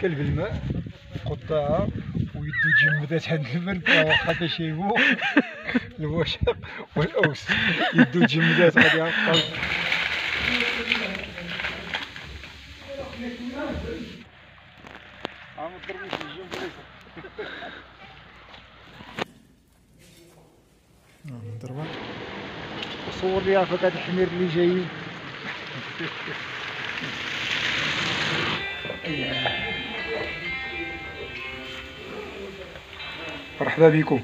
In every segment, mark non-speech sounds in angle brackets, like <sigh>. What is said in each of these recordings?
كلب الماء قطاعة ويدو جمدات عند المركة واخا كيشيبو. <laughs> الوشق والأوس. يدو جمدات غادي يعقل عم تضربني في الجنب <laughs> ضربة. صور لي عافاك هاد الحمير اللي جايين <laughs> مرحبا بكم.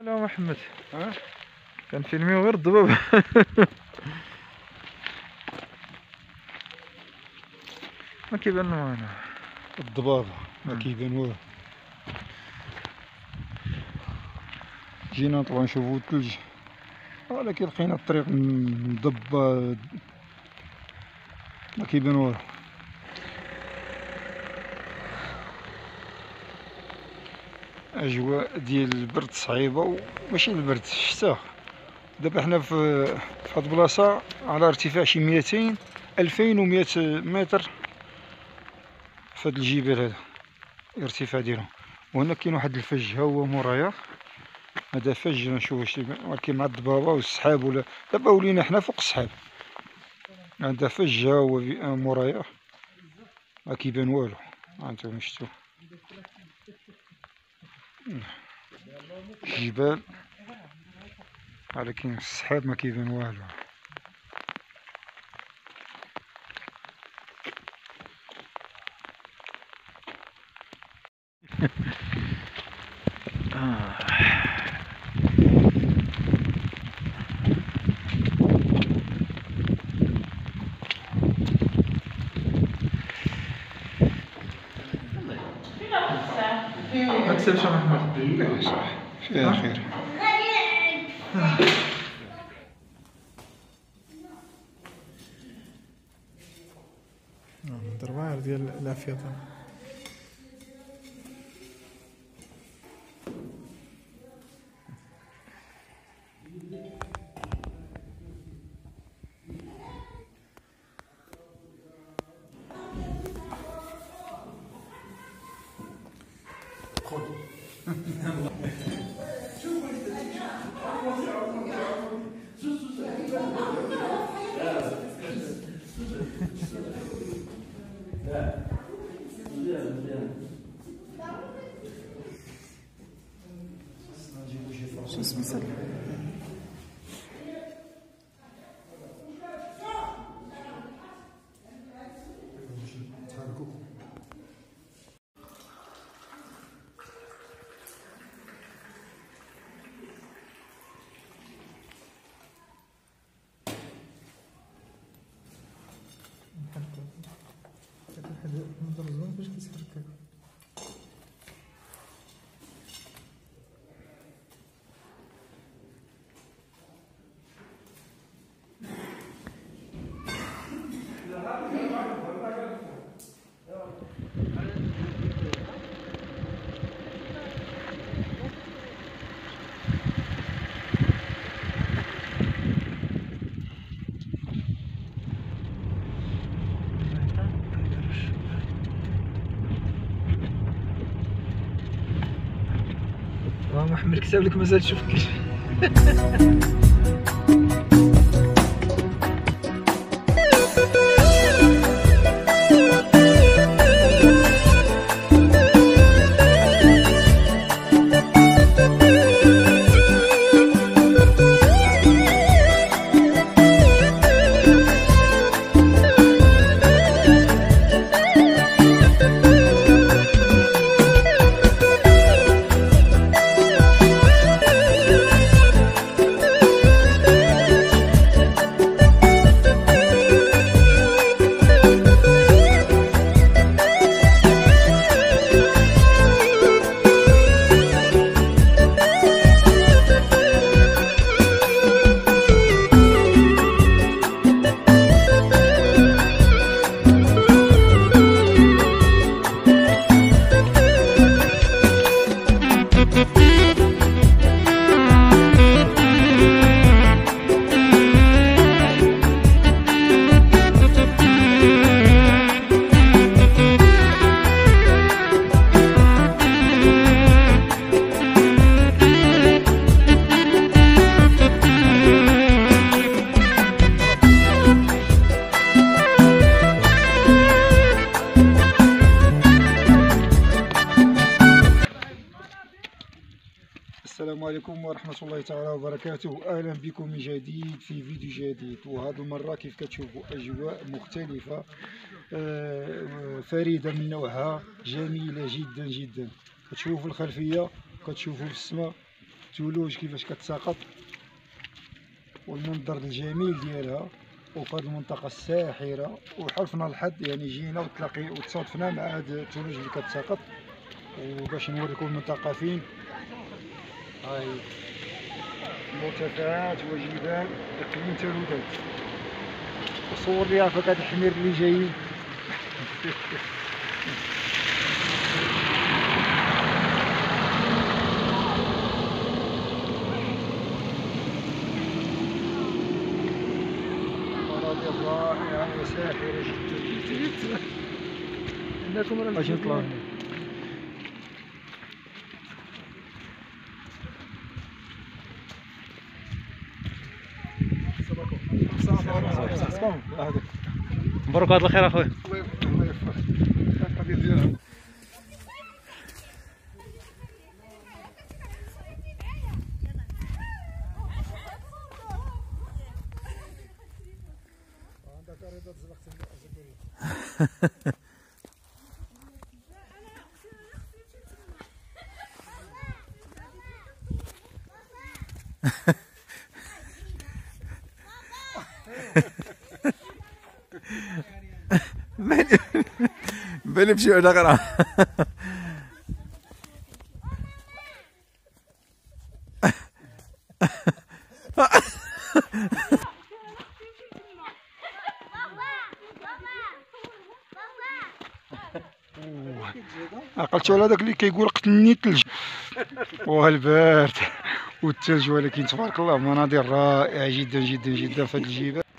لا محمد. ها؟ كان فيلمي غير الضباب. <laughs> ما كيبان والو الضبابة ما. كيبان والو جينا نطلعو نشوفو الثلج ولكن لقينا الطريق مضبة ما كيبان والو أجواء ديال البرد صعيبة وماشي البرد الشتا دابا حنا في هاد البلاصة على ارتفاع شي ميتين ألفين ومية متر. في هاد الجبال هذا الارتفاع ديالهم. وهنا كاين واحد الفج ها هو مورايا. هذا فج نشوف واش يبان- ولكن مع الضبابة والسحاب ولا دابا ولينا حنا فوق السحاب. هذا فج ها هو آه، مورايا. ما كيبان والو. ها أنتم شفتوا جبال. ولكن السحاب ما كيبان والو. ما تسالش محمد لا صح فيها خير ضربة ديال العافية 是是是，哎。estamos lá, depois que محمد كتب لك مازال تشوف <laughs> الله وبركاته. أهلا بكم من جديد في فيديو جديد. وهذه المرة كيف كتشوفوا؟ أجواء مختلفة آه، فريدة من نوعها جميلة جدا جدا. كتشوفوا الخلفية كتشوفوا في السماء. الثلوج كيفاش كتساقط. والمنظر الجميل ديالها. وفي هذه المنطقة الساحرة. وحلفنا الحظ يعني جينا وتلاقي وتصادفنا مع هاد الثلوج اللي كتساقط. وباش نوريكم المنطقة فين. هاي. مرتفعات وجبال اقليم تلودات وصور لي عافاك هاد الحمير اللي جايين مناظر رائعة وساحرة جدا انكم راه أجي نطلعوا هذا مبروك هذا الخير اخويا الله القضية ديالها benim şöyle kara. عقلتو على داك اللي كيقول قتلني الثلج والبارد والثلج ولكن تبارك الله مناظر رائعة جدا جدا جدا في هاد الجبال.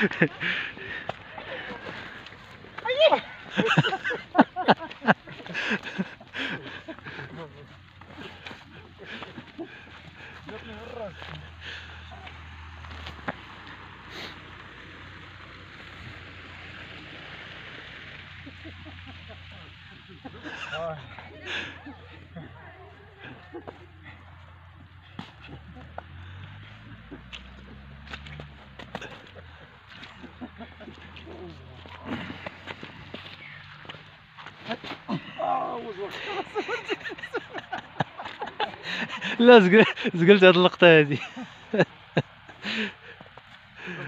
oh, yeah. <laughs> لا زقل زقلت هذه اللقطة هذه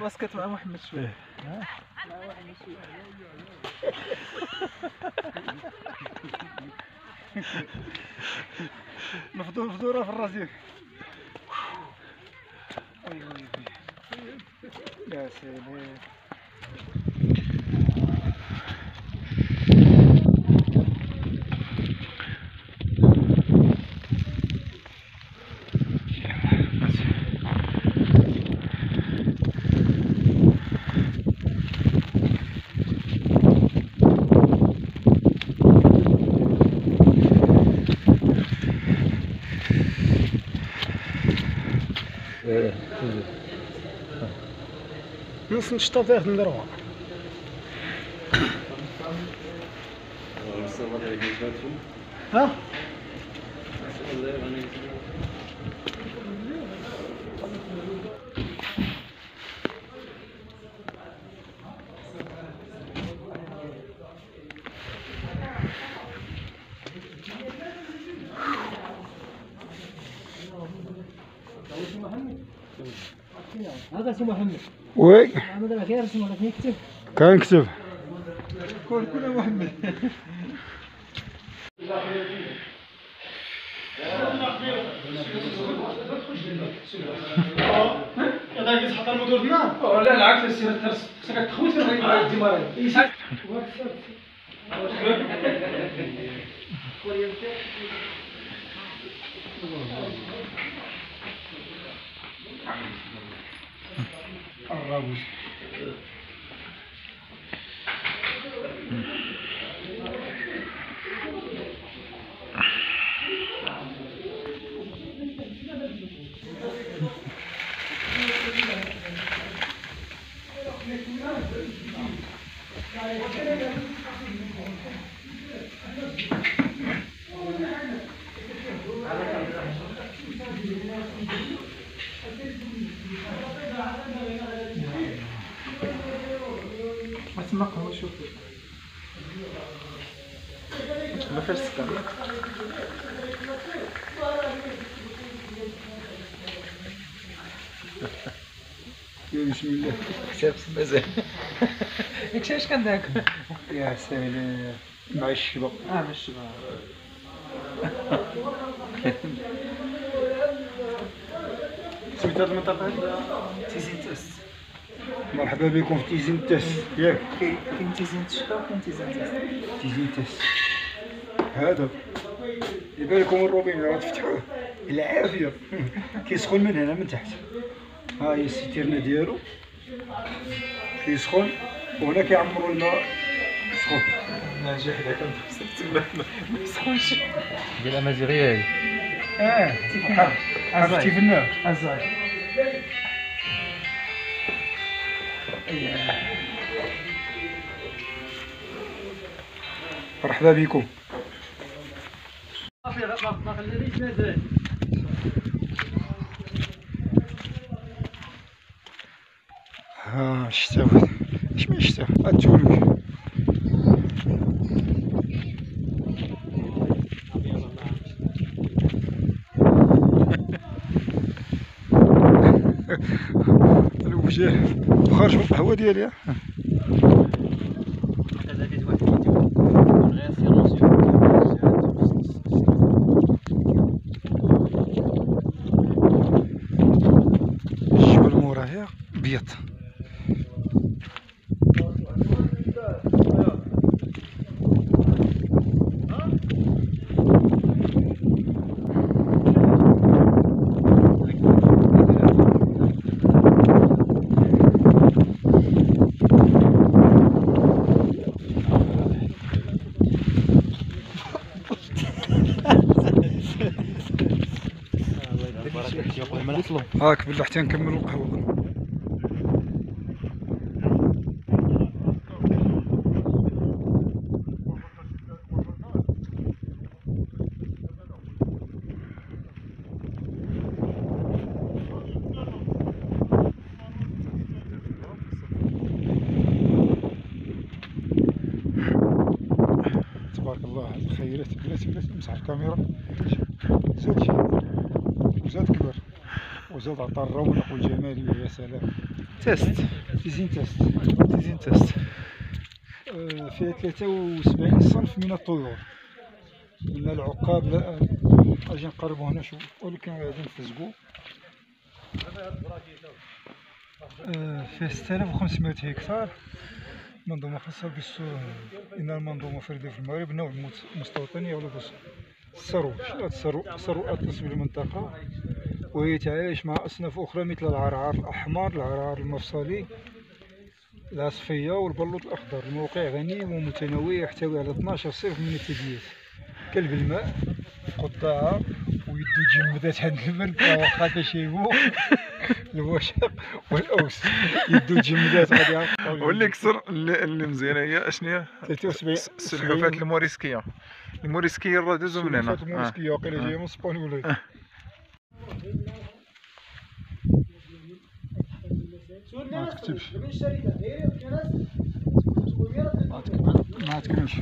باسكت مع محمد شوية <laughs> مفضول فدورة في الرصيف يا سلام. No fundo está verde, não era Hã? هذا سي محمد وي محمد راه كيرسم ولا كيكتب كنكتب كل كل محمد لا العكس الترس خصك تخوي في الغيب الدمار jogos. النقل شوف ما فيهاش سكر يا بسم الله حساب مازال ياك اش كنداك يا سلام مع الشباب آه ماشي سميت هذه المنطقة هذه تيزين تست مرحبا بكم في تيزين تاس ياك. كاين تيزين تشتا وكاين تيزين تست تيزين تاس هذا. يبالكم الروبين راه تفتحوه. العافية <laughs> كيسخن من هنا من تحت. ها هي السيتيرنا ديالو. كيسخن. وهنا كيعمروا الماء. سخون ناجح حدا كنت تما ما يسخنش. ديال الامازيغيه هذه آه. عرفتي في النار أزاي. مرحبا بكم. ما ها شتا اش من شتا التولوج الوجه. خرج من القهوة ديالي الجبل موراها بيض. هاك بالله حتى نكملوا القهوة. تبارك الله الخيرات بلاتي بلاتي مسح الكاميرا. وزاد عطى الرونق والجمال يا سلام تيست تيزين تاست تيزين تيست فيها 73 صنف من الطيور من العقاب لا أجي نقربوا هنا شوف ولكن غادي نفزقوا آه، فيها 6500 هكتار منظومة خاصة بالسوق إن المنظومة فريدة في المغرب نوع مت- مستوطن يغلب الس- الثروة شنو هاد الثروة الثروة تصل بالمنطقة وهي تعايش مع أصناف أخرى مثل العرعار الأحمر العرعار المفصلي العصفية والبلوط الأخضر. الموقع غني ومتنوع يحتوي على 12 صنف من الثدييات كلب الماء قطاعة ويدو جمدات هاد البرد واخا كيشيبو. <laughs> الوشق والأوس. يدو جمدات غادي <laughs> واللي كسر اللي, اللي مزيانة هي. أشنو هي؟ 73 السلحفات الموريسكية. الموريسكية راه دوزو من هنا السلحفات الموسكية واقيلا جاية من اسبانيا ولا. ما تكتبش ما تكتبش